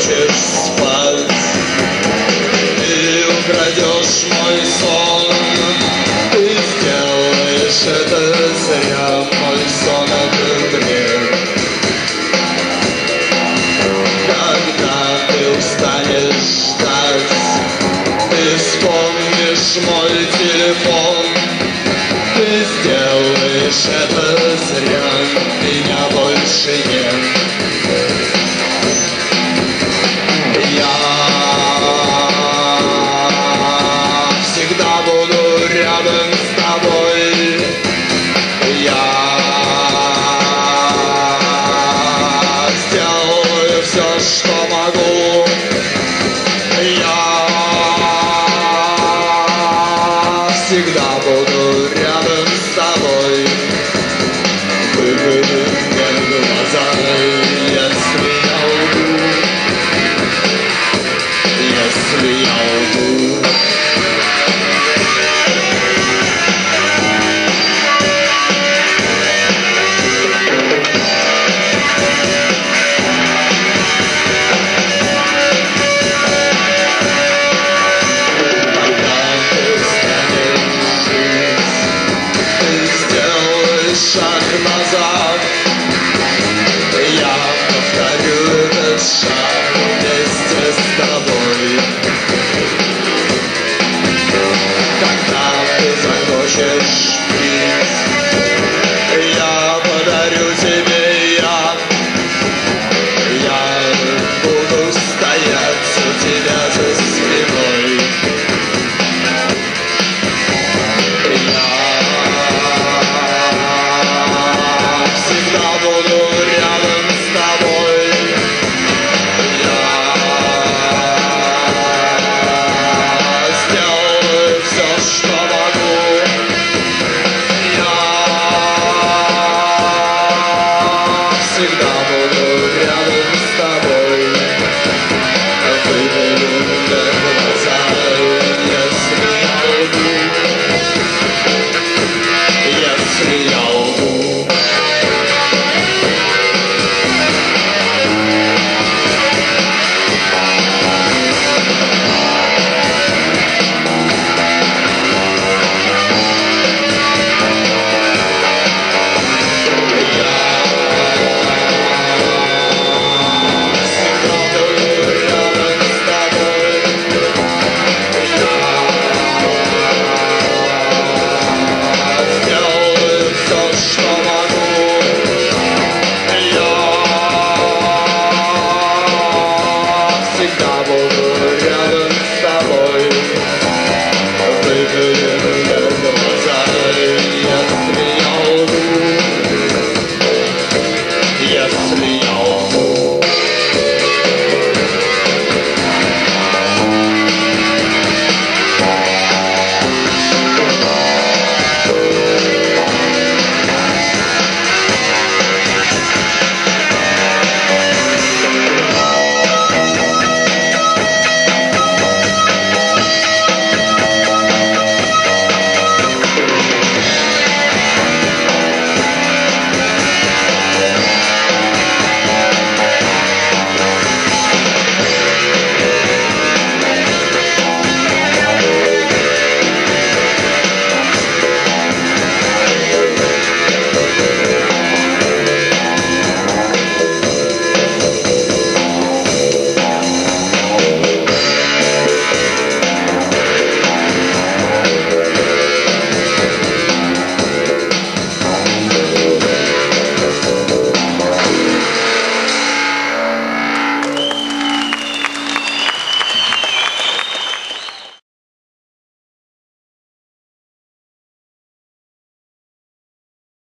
хочешь спать Ты украдешь мой сон. это зря, меня больше нет. Я всегда буду рядом с тобой. Я сделаю все, что могу. Я всегда буду рядом. стоять у тебя